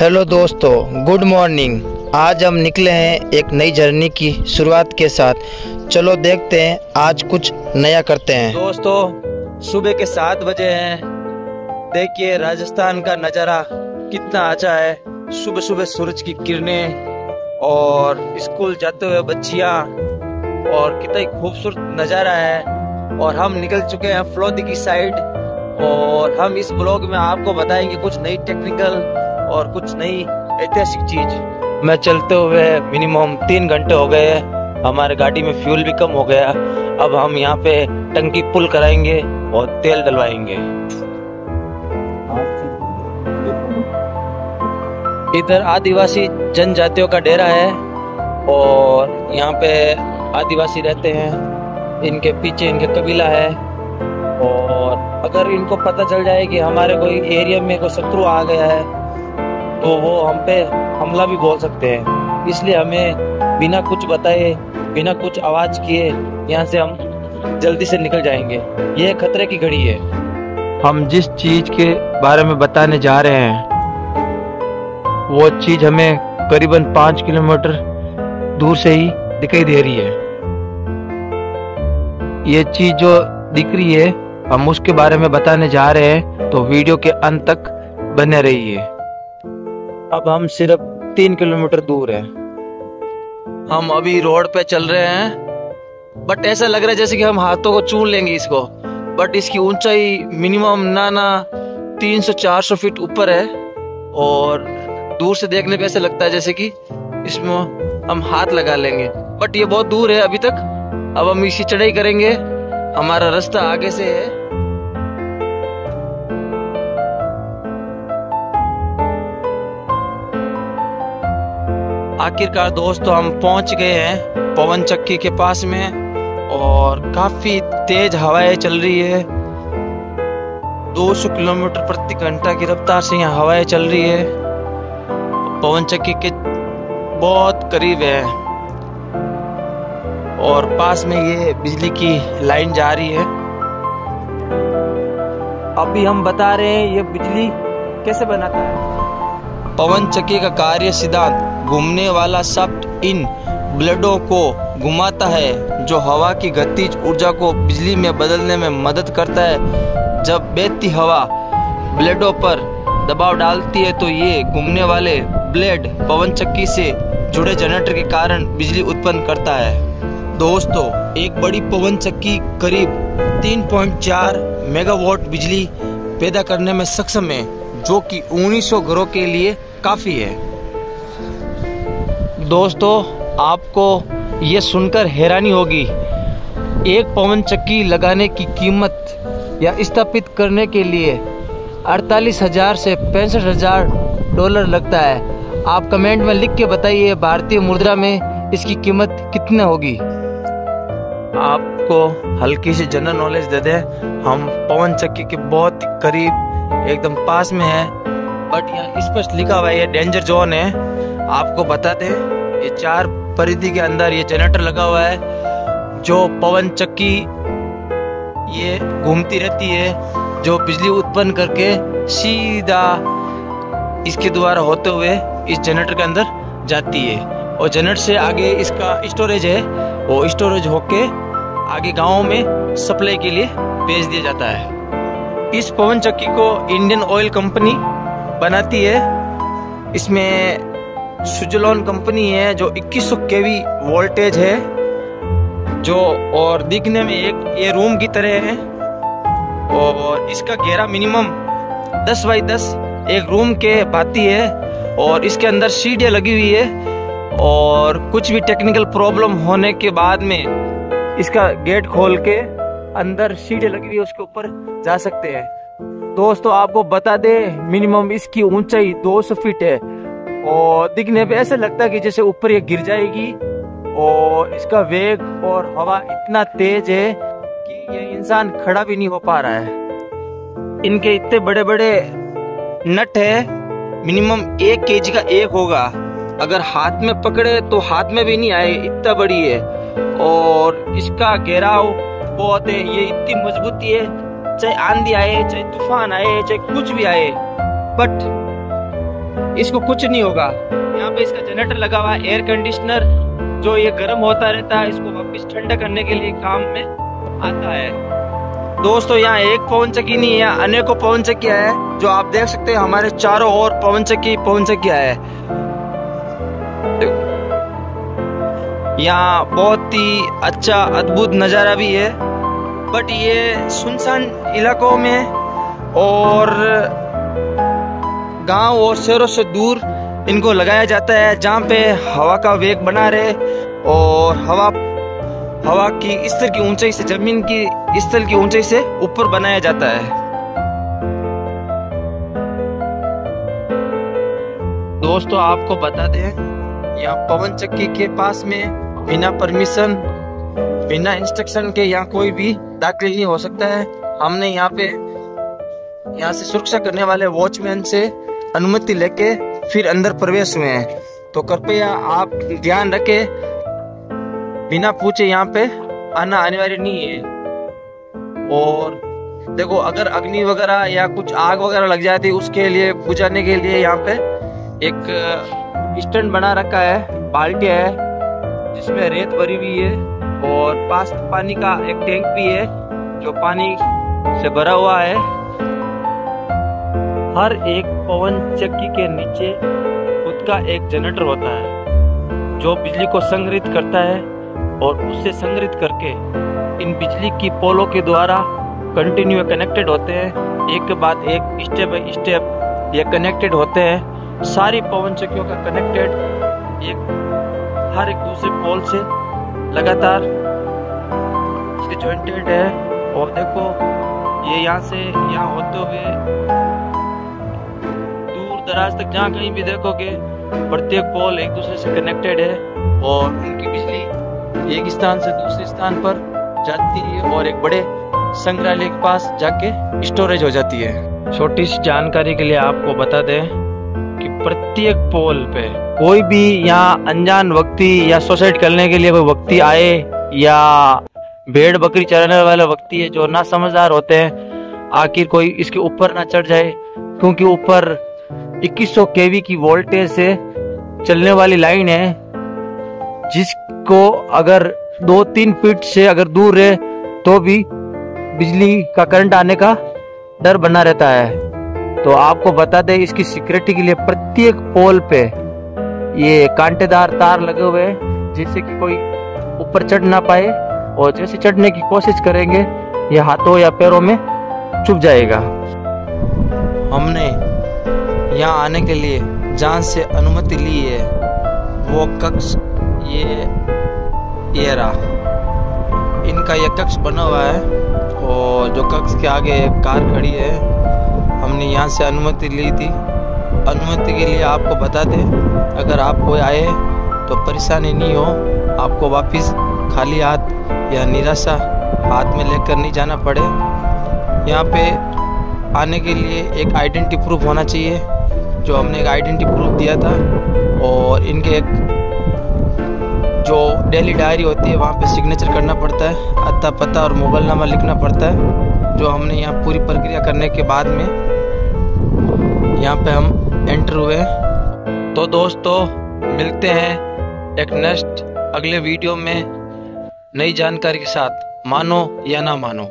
Hello दोस्तों, good morning. आज हम निकले हैं एक नई जर्नी की शुरुआत के साथ। चलो देखते हैं, आज कुछ नया करते हैं। दोस्तों, सुबह के सात बजे हैं। देखिए राजस्थान का नज़ारा कितना अच्छा है। सुबह सुबह सूरज की किरणें और स्कूल जाते हुए बच्चियाँ और कितना ही खूबसूरत नज़ारा है। और हम निकल चुके हैं फ्लोदी की साइड और हम इस ब्लॉग में आपको बताएँगे कुछ नई टेक्निकल और कुछ नई ऐतिहासिक चीज़। मैं चलते हुए मिनिमम तीन घंटे हो गए हमारे गाड़ी में फ्यूल भी कम हो गया अब हम यहाँ पे टंकी पुल कराएँगे और तेल डलवाएँगे। इधर आदिवासी जनजातियों का डेरा है और यहाँ पे आदिवासी रहते हैं। इनके पीछे इनके कबीला है और अगर इनको पता चल जाए कि हमारे कोई एरिया में कोई शत्रु आ गया है तो वो हम पे हमला भी बोल सकते हैं। इसलिए हमें बिना कुछ बताए, बिना कुछ आवाज़ किए यहाँ से हम जल्दी से निकल जाएँगे। ये खतरे की घड़ी है। हम जिस चीज़ के बारे में बताने जा रहे हैं, वो चीज़ हमें करीबन पाँच किलोमीटर दूर से ही दिखाई दे रही है। ये चीज़ जो दिख रही है, हम उसके बारे में बताने जा रहे हैं तो वीडियो के अंत तक बने रहिए। अब हम सिर्फ़ तीन किलोमीटर दूर हैं। हम अभी रोड पे चल रहे हैं बट ऐसा लग रहा है जैसे कि हम हाथों को चून लेंगे इसको। बट इसकी ऊंचाई मिनिमम ना ना, तीन सौ, चार सौ फीट ऊपर है, और दूर से देखने पे ऐसा लगता है जैसे कि इसमें हम हाथ लगा लेंगे। बट ये बहुत दूर है अभी तक। अब हम इसी चढ़ाई करेंगे। हमारा रास्ता आगे से है। आखिरकार दोस्तों, हम पहुँच गए हैं पवन चक्की के पास में और काफ़ी तेज हवाएँ चल रही है। 200 किलोमीटर प्रति घंटा की रफ्तार से यहाँ हवाएँ चल रही है। पवन चक्की के बहुत करीब है और पास में ये बिजली की लाइन जा रही है। अभी हम बता रहे हैं ये बिजली कैसे बनाता है। पवन चक्की का कार्य सिद्धांत। घूमने वाला सफ्ट इन ब्लेडों को घुमाता है, जो हवा की गतिज ऊर्जा को बिजली में बदलने में मदद करता है। जब बहती हवा ब्लेडों पर दबाव डालती है तो ये घूमने वाले ब्लेड पवन चक्की से जुड़े जनरेटर के कारण बिजली उत्पन्न करता है। दोस्तों, एक बड़ी पवन चक्की करीब 3.4 मेगावाट बिजली पैदा करने में सक्षम है, जो कि 1900 घरों के लिए काफ़ी है। दोस्तों, आपको ये सुनकर हैरानी होगी। एक पवन चक्की लगाने की कीमत या स्थापित करने के लिए अड़तालीस हज़ार से पैंसठ हज़ार डॉलर लगता है। आप कमेंट में लिख के बताइए, भारतीय मुद्रा में इसकी कीमत कितनी होगी? आपको हल्की सी जनरल नॉलेज दे दे। हम पवन चक्की के बहुत करीब एकदम पास में है। बट यहाँ स्पष्ट लिखा हुआ है, ये डेंजर जोन है। आपको बता दें ये चार परिधि के अंदर ये जनरेटर लगा हुआ है, जो पवन चक्की ये घूमती रहती है, जो बिजली उत्पन्न करके सीधा इसके द्वारा होते हुए इस जनरेटर के अंदर जाती है। और जनरेटर से आगे इसका स्टोरेज है, वो स्टोरेज होके आगे गाँव में सप्लाई के लिए भेज दिया जाता है। इस पवन चक्की को इंडियन ऑयल कंपनी बनाती है। इसमें सुजलॉन कंपनी है जो 2100 केवी वोल्टेज है, जो और दिखने में एक ये रूम की तरह है। और इसका घेरा मिनिमम 10 बाई 10 एक रूम के भाती है, और इसके अंदर सीढ़ियाँ लगी हुई है। और कुछ भी टेक्निकल प्रॉब्लम होने के बाद में इसका गेट खोल के अंदर सीटें लगी हुई है, उसके ऊपर जा सकते हैं। दोस्तों, आपको बता दे, मिनिमम इसकी ऊंचाई 200 फीट है। और दिखने पे ऐसा लगता है कि जैसे ऊपर ये गिर जाएगी। और इसका वेग और हवा इतना तेज है कि ये इंसान खड़ा भी नहीं हो पा रहा है। इनके इतने बड़े बड़े नट है मिनिमम एक केजी का एक होगा। अगर हाथ में पकड़े तो हाथ में भी नहीं आए, इतना बड़ी है। और इसका घेराव बहुत है, ये इतनी मजबूती है, चाहे आंधी आए, चाहे तूफ़ान आए, चाहे कुछ भी आए। बट इसको कुछ नहीं होगा। यहाँ पे इसका जनरेटर लगा हुआ है एयर कंडीशनर जो ये गर्म होता रहता है, इसको वापस ठंडा करने के लिए काम में आता है। दोस्तों, यहाँ एक पवन चक्की नहीं है अनेकों पवन चक्कियाँ है, जो आप देख सकते हैं, हमारे चारों ओर पवन चक्की पवन चक्कियाँ है यहाँ बहुत ही अच्छा अद्भुत नज़ारा भी है, बट ये सुनसान इलाकों में और गाँव और शहरों से दूर इनको लगाया जाता है, जहाँ पे हवा का वेग बना रहे और हवा हवा की स्तर की ऊंचाई से, ज़मीन की स्थल की ऊंचाई से ऊपर बनाया जाता है। दोस्तों, आपको बता दें, यहाँ पवन चक्की के पास में बिना परमिशन, बिना इंस्ट्रक्शन के यहाँ कोई भी दाखिल नहीं हो सकता है। हमने यहाँ पे, यहाँ से सुरक्षा करने वाले वॉचमैन से अनुमति लेके फिर अंदर प्रवेश हुए हैं। तो कृपया आप ध्यान रखें, बिना पूछे यहाँ पे आना अनिवार्य नहीं है। और देखो, अगर अग्नि वगैरह या कुछ आग वगैरह लग जाती उसके लिए, बुझाने के लिए यहाँ पे एक स्टैंड बना रखा है, बाल्टी है, जिसमें रेत भरी हुई है और पास पानी का एक टैंक भी है, जो पानी से भरा हुआ है। हर एक पवन चक्की के नीचे खुद का एक जनरेटर होता है, जो बिजली को संग्रहित करता है और उससे संग्रहित करके इन बिजली की पोलों के द्वारा कंटिन्यू कनेक्टेड होते हैं। एक के बाद एक स्टेप बाई स्टेप ये कनेक्टेड होते हैं। सारी पवन चक्कियों का कनेक्टेड एक हर एक दूसरे पोल से लगातार इसके ज्वाइंटेड है। और देखो, ये यहाँ से यहाँ होते हुए दराज तक जहाँ कहीं भी देखोगे, प्रत्येक पोल एक दूसरे से कनेक्टेड है और उनकी बिजली एक स्थान से दूसरे स्थान पर जाती है और एक बड़े संग्रहालय के पास जाके स्टोरेज हो जाती है। छोटी सी जानकारी के लिए आपको बता दें कि प्रत्येक पोल पे कोई भी यहाँ अनजान व्यक्ति या सुसाइड करने के लिए कोई व्यक्ति आए या भेड़ बकरी चराने वाले व्यक्ति है जो ना समझदार होते हैं, आखिर कोई इसके ऊपर ना चढ़ जाए, क्योंकि ऊपर 2100 केवी की वोल्टेज से चलने वाली लाइन है, जिसको अगर दो तीन फीट से अगर दूर रहे तो भी बिजली का करंट आने का डर बना रहता है। तो आपको बता दें, इसकी सिक्योरिटी के लिए प्रत्येक पोल पे ये कांटेदार तार लगे हुए हैं, जिससे कि कोई ऊपर चढ़ ना पाए, और जैसे चढ़ने की कोशिश करेंगे, ये हाथों या पैरों में चुप जाएगा। हमने यहाँ आने के लिए जहाँ से अनुमति ली है। वो कक्ष ये ये रहा। इनका ये कक्ष बना हुआ है और जो कक्ष के आगे एक कार खड़ी है। हमने यहाँ से अनुमति ली थी। अनुमति के लिए आपको बता दें, अगर आप कोई आए तो परेशानी नहीं हो। आपको वापस खाली हाथ या निराशा हाथ में लेकर नहीं जाना पड़े। यहाँ पे आने के लिए एक आइडेंटिटी प्रूफ होना चाहिए। जो हमने एक आइडेंटिटी प्रूफ दिया था और इनके एक जो डेली डायरी होती है, वहाँ पे सिग्नेचर करना पड़ता है अता पता और मोबाइल नंबर लिखना पड़ता है, जो हमने यहाँ पूरी प्रक्रिया करने के बाद में यहाँ पे हम एंटर हुए तो दोस्तों, मिलते हैं एक नेक्स्ट अगले वीडियो में नई जानकारी के साथ। मानो या ना मानो।